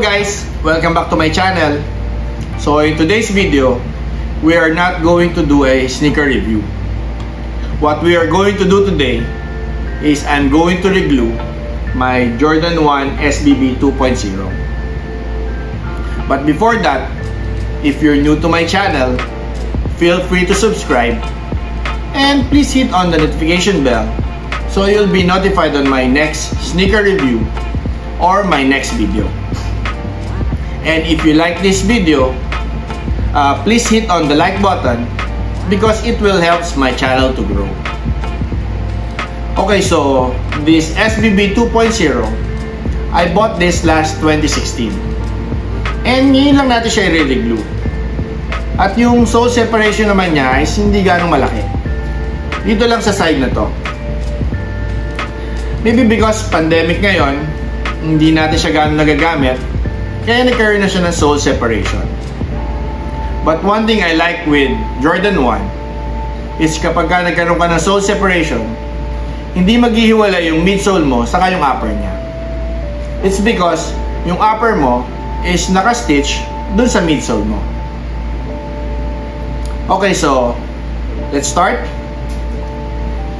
Guys! Welcome back to my channel. So in today's video, we are not going to do a sneaker review. What we are going to do today is I'm going to review my Jordan 1 SBB 2.0. But before that, if you're new to my channel, feel free to subscribe and please hit on the notification bell so you'll be notified on my next sneaker review or my next video. And if you like this video, uh, please hit on the like button because it will help my channel to grow. Okay, so this SBB 2.0, I bought this last 2016. And ngayon lang natin siya i-reglue. At yung sole separation naman niya is hindi ganong malaki. Dito lang sa side na to. Maybe because pandemic ngayon, hindi natin siya ganong nagagamit, kaya nagkaroon na siya ng sole separation. But one thing I like with Jordan 1 is kapag ka nagkaroon ka ng sole separation, hindi maghihiwala yung midsole mo saka yung upper niya. It's because yung upper mo is naka-stitch dun sa midsole mo. Okay, so let's start.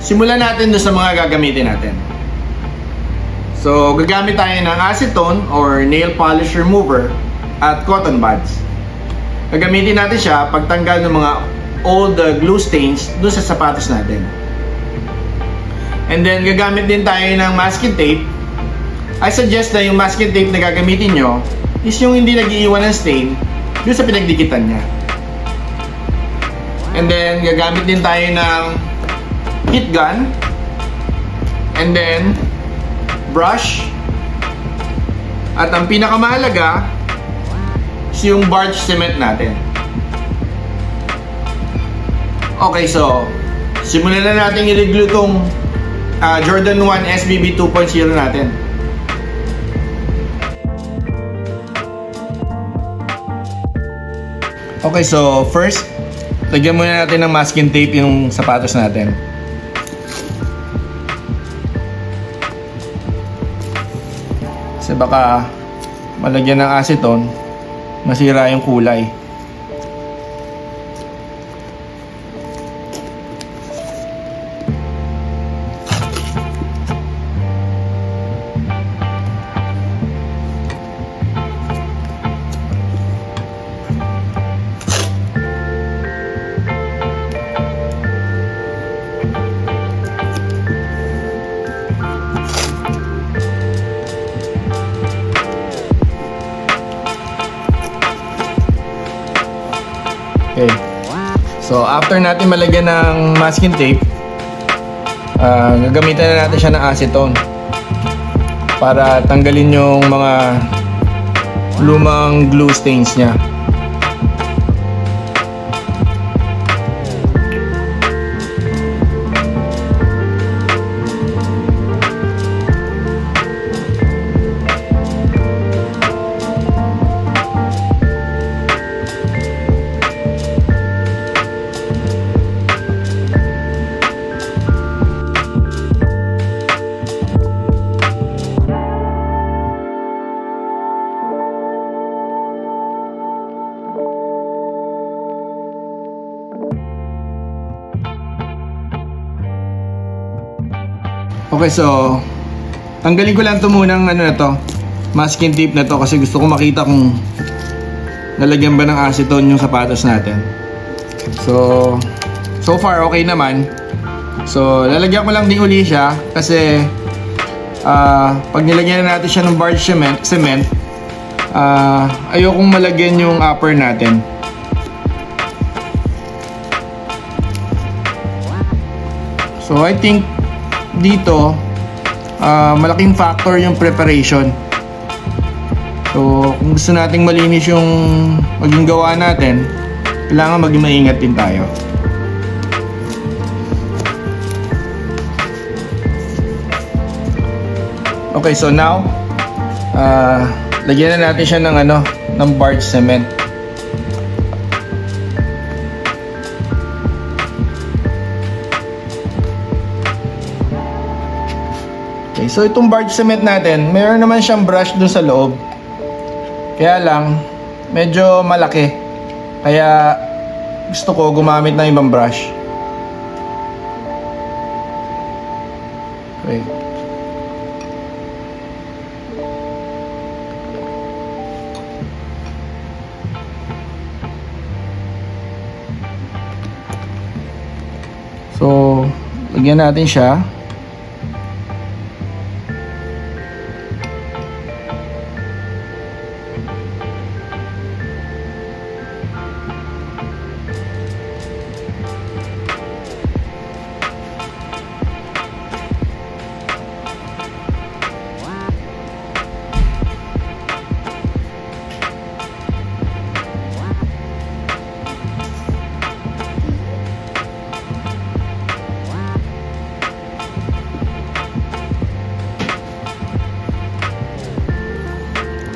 Simulan natin dun sa mga gagamitin natin. So, gagamit tayo ng acetone or nail polish remover at cotton buds. Gagamitin natin siya pagtanggal ng mga old uh, glue stains doon sa sapatos natin. And then, gagamit din tayo ng masking tape. I suggest na yung masking tape na gagamitin nyo is yung hindi nag-iiwan ng stain doon sa pinagdikitan niya. And then, gagamit din tayo ng heat gun. And then, brush. At ang pinakamahalaga is yung barge cement natin. Okay, so simulan na natin i-reglue tong uh, Jordan 1 SBB 2.0 natin. Okay, so first, lagyan muna natin ng masking tape yung sapatos natin. Baka malagyan ng acetone, masira yung kulay. Okay. So, after natin malagyan ng masking tape, uh, gagamitan na natin siya ng acetone para tanggalin yung mga lumang glue stains niya. Okay, so tanggalin ko lang to munang ano na to, masking tape na to kasi gusto ko makita kung nalagyan ba ng acetone yung sapatos natin. So, so far okay naman. So, lalagyan ko lang din uli siya kasi uh, pag nilagyan na natin siya ng barge cement, cement uh, ayokong malagyan yung upper natin. So, I think dito uh, malaking factor yung preparation. So kung gusto nating malinis yung maging gawa natin kailangan maging maingat din tayo. Okay so now uh, lagyan na natin siya ng ano ng barge cement so itong barge cement natin, mayroon naman siyang brush dun sa loob. Kaya lang, medyo malaki. Kaya gusto ko gumamit ng ibang brush. Okay. So, lagyan natin siya.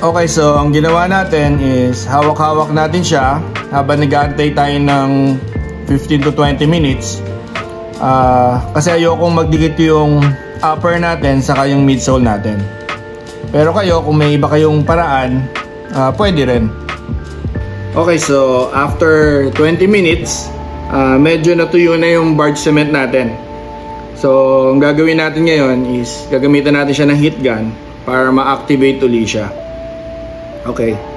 Okay, so ang ginawa natin is hawak-hawak natin siya habang nag-aantay tayo ng 15 to 20 minutes. Uh, kasi ayokong magdikit yung upper natin saka yung midsole natin. Pero kayo, kung may iba kayong paraan, uh, pwede rin. Okay, so after 20 minutes, uh, medyo natuyo na yung barge cement natin. So, ang gagawin natin ngayon is gagamitan natin siya ng heat gun para ma-activate ulit siya. Okay.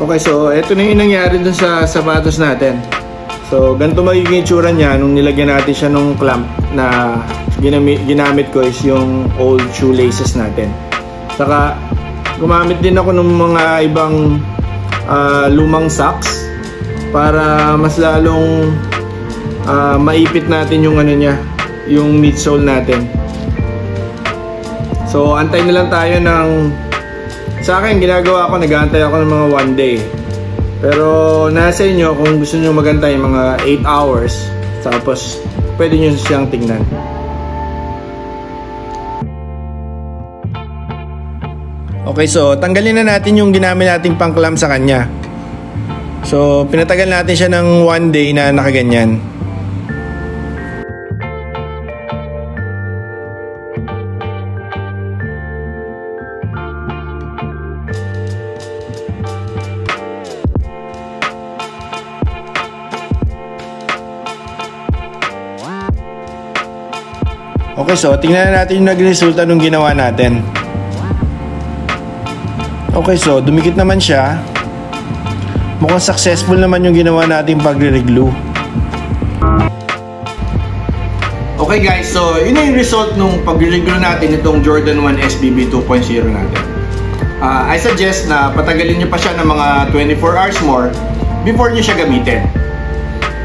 Okay, so ito na yung nangyari dun sa sapatos natin. So, ganito magiging itsura niya nung nilagyan natin siya nung clamp na ginamit, ko is yung old shoelaces natin. Saka, gumamit din ako ng mga ibang uh, lumang socks para mas lalong uh, maipit natin yung ano niya, yung midsole natin. So, antay na lang tayo ng sa akin, ginagawa ko, nag-aantay ako ng mga one day. Pero nasa inyo kung gusto nyo magantay mga 8 hours, tapos pwede nyo siyang tingnan. Okay, so tanggalin na natin yung ginamit nating pangklam sa kanya. So, pinatagal natin siya ng one day na nakaganyan. Okay, so tingnan natin yung nagresulta nung ginawa natin. Okay, so dumikit naman siya. Mukhang successful naman yung ginawa natin pagre-reglue. Okay guys, so yun yung result nung pagre-reglue natin itong Jordan 1 SBB 2.0 natin. Uh, I suggest na patagalin nyo pa siya ng mga 24 hours more before nyo siya gamitin.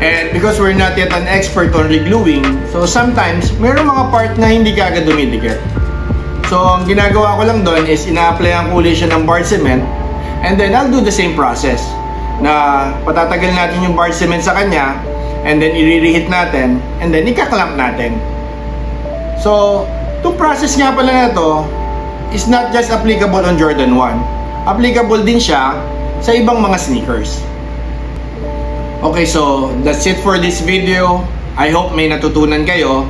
And because we're not yet an expert on regluing, so sometimes mayroong mga part na hindi kagad dumidikit. So ang ginagawa ko lang doon is ina-applyan ko ulit siya ng bar cement and then I'll do the same process. na patatagal natin yung bar cement sa kanya and then i-reheat natin and then ikaklamp natin. So, itong process nga pala na to is not just applicable on Jordan 1. Applicable din siya sa ibang mga sneakers. Okay, so that's it for this video. I hope may natutunan kayo.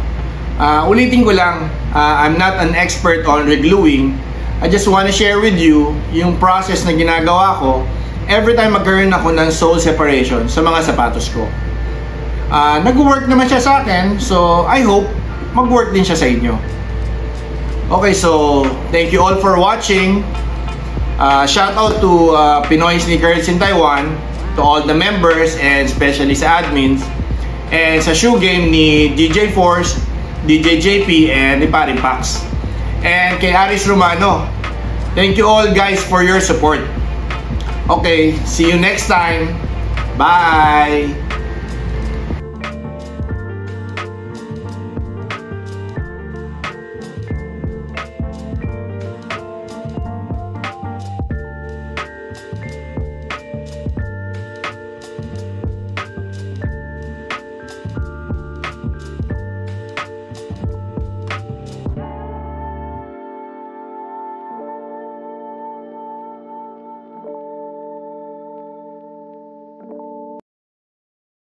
Uh, ulitin ko lang, uh, I'm not an expert on regluing. I just want to share with you yung process na ginagawa ko every time magkaroon ako ng sole separation sa mga sapatos ko. Uh, nag-work naman siya sa akin, so I hope mag-work din siya sa inyo. Okay, so thank you all for watching. Uh, shout out to uh, Pinoy Sneakers in Taiwan, to all the members and especially sa admins. And sa shoe game ni DJ Force, DJ JP, and ni Paring Pax. And kay Aris Romano. Thank you all guys for your support. Okay, see you next time. Bye!